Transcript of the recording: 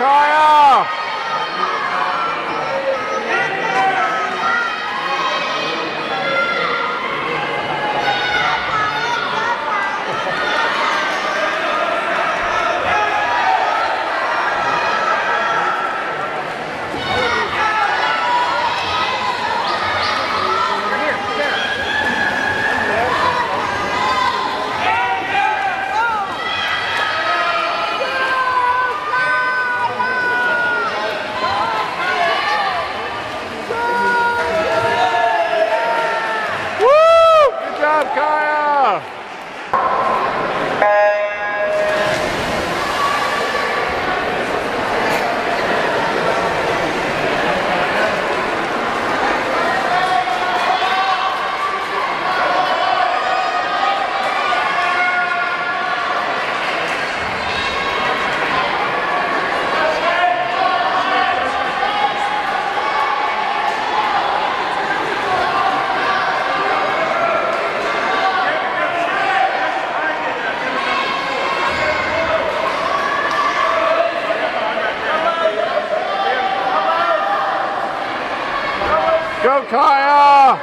Kyle! Marcar! É Go Kaya!